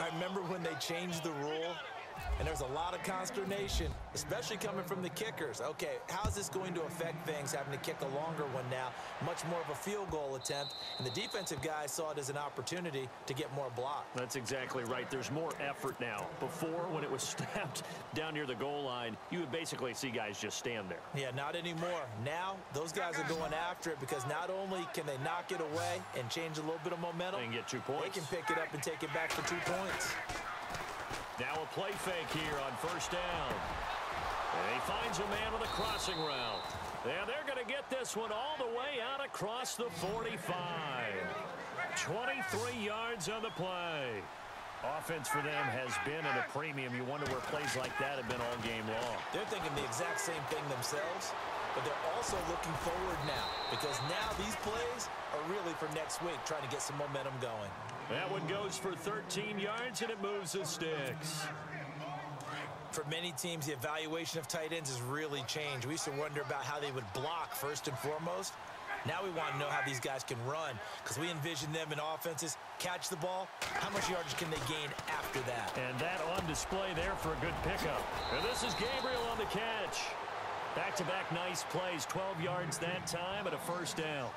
I remember when they changed the rule, and there's a lot of consternation, especially coming from the kickers. Okay, how's this going to affect things, having to kick a longer one now, much more of a field goal attempt, and the defensive guys saw it as an opportunity to get more block. That's exactly right. There's more effort now. Before, when it was snapped down near the goal line, you would basically see guys just stand there. Yeah, not anymore. Now, those guys are going after it because not only can they knock it away and change a little bit of momentum, and get two points. They can pick it up and take it back for two points. Now a play fake here on first down. And he finds a man with a crossing route. And they're going to get this one all the way out across the 45. 23 yards on the play. Offense for them has been at a premium. You wonder where plays like that have been all game long. They're thinking the exact same thing themselves, but they're also looking forward now because now these plays are really for next week, trying to get some momentum going. That one goes for 13 yards, and it moves the sticks. For many teams, the evaluation of tight ends has really changed. We used to wonder about how they would block first and foremost. Now we want to know how these guys can run because we envision them in offenses, catch the ball, how much yardage can they gain after that? And that on display there for a good pickup. And this is Gabriel on the catch. Back-to-back -back nice plays, 12 yards that time and a first down.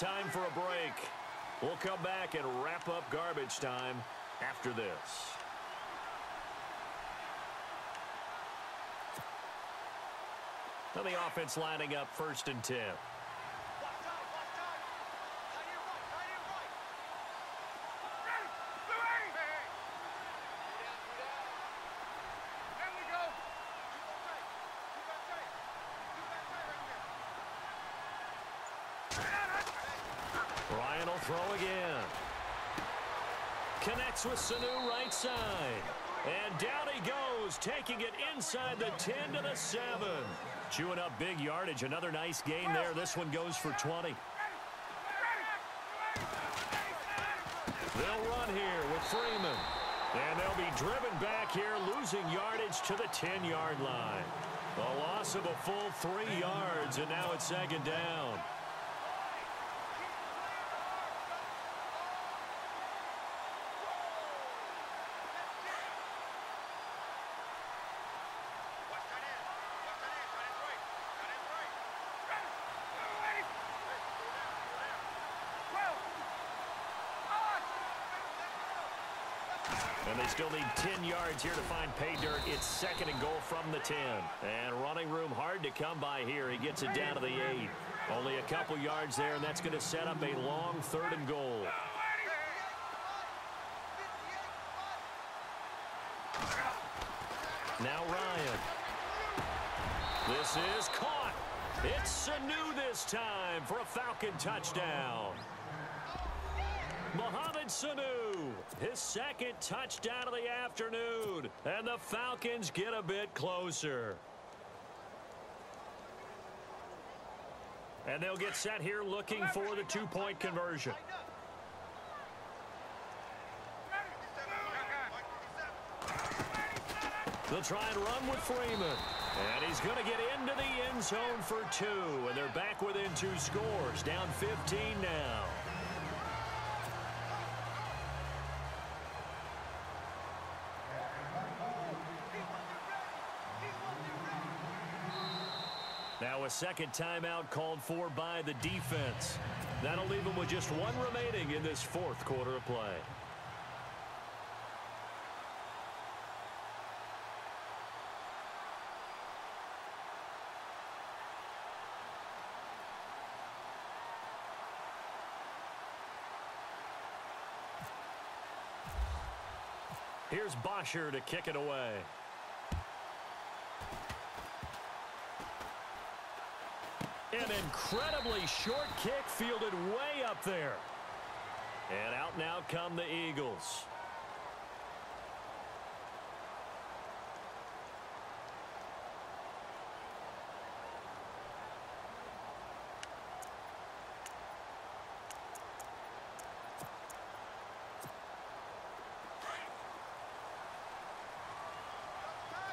Time for a break. We'll come back and wrap up garbage time after this. Now the offense lining up first and 10. Throw again. Connects with Sanu right side. And down he goes, taking it inside the 10 to the 7. Chewing up big yardage. Another nice gain there. This one goes for 20. They'll run here with Freeman. And they'll be driven back here, losing yardage to the 10-yard line. A loss of a full three yards, and now it's second down. And they still need 10 yards here to find pay dirt. It's second and goal from the 10. And running room hard to come by here. He gets it down to the 8. Only a couple yards there, and that's going to set up a long third and goal. Now Ryan. This is caught. It's Sanu this time for a Falcon touchdown. Mohamed Sanu, his second touchdown of the afternoon. And the Falcons get a bit closer. And they'll get set here looking for the two-point conversion. They'll try and run with Freeman. And he's going to get into the end zone for two. And they're back within two scores. Down 15 now. Now a second timeout called for by the defense. That'll leave them with just one remaining in this fourth quarter of play. Here's Bosher to kick it away. An incredibly short kick fielded way up there. And out now come the Eagles.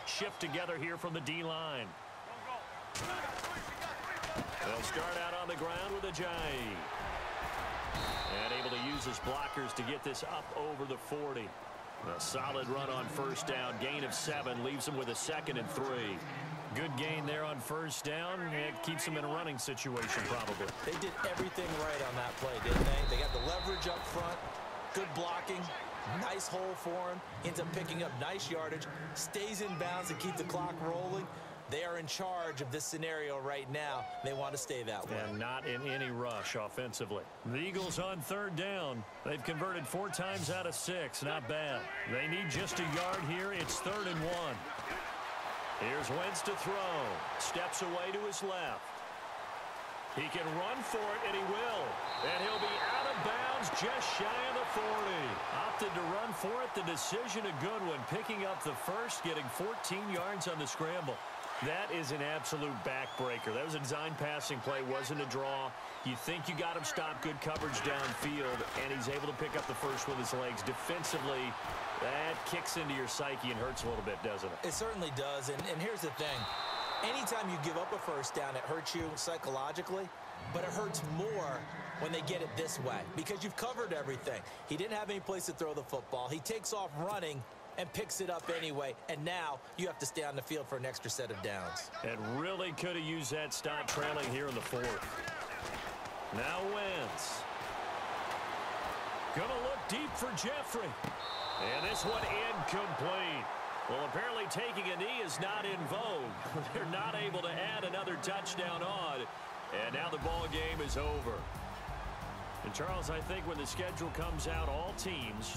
Shift together here from the D-line. They'll start out on the ground with a Ajayi. And able to use his blockers to get this up over the 40. A solid run on first down. Gain of seven leaves him with a second and three. Good gain there on first down. It keeps him in a running situation probably. They did everything right on that play, didn't they? They got the leverage up front, good blocking, nice hole for him, ends up picking up nice yardage, stays in bounds to keep the clock rolling. They are in charge of this scenario right now. They want to stay that way. And not in any rush offensively. The Eagles on third down. They've converted four times out of six. Not bad. They need just a yard here. It's third and one. Here's Wentz to throw. Steps away to his left. He can run for it, and he will. And he'll be out of bounds just shy of the 40. Opted to run for it. The decision a good one. Picking up the first, getting 14 yards on the scramble. That is an absolute backbreaker. That was a design passing play, wasn't a draw. You think you got him stopped, good coverage downfield, and he's able to pick up the first with his legs. Defensively, that kicks into your psyche and hurts a little bit, doesn't it? It certainly does, and, and here's the thing. Anytime you give up a first down, it hurts you psychologically, but it hurts more when they get it this way because you've covered everything. He didn't have any place to throw the football. He takes off running, and picks it up anyway. And now you have to stay on the field for an extra set of downs. And really could have used that stop trailing here in the fourth. Now Wentz. Gonna look deep for Jeffery. And this one incomplete. Well, apparently taking a knee is not in vogue. They're not able to add another touchdown on. And now the ball game is over. And Charles, I think when the schedule comes out, all teams